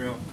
drill.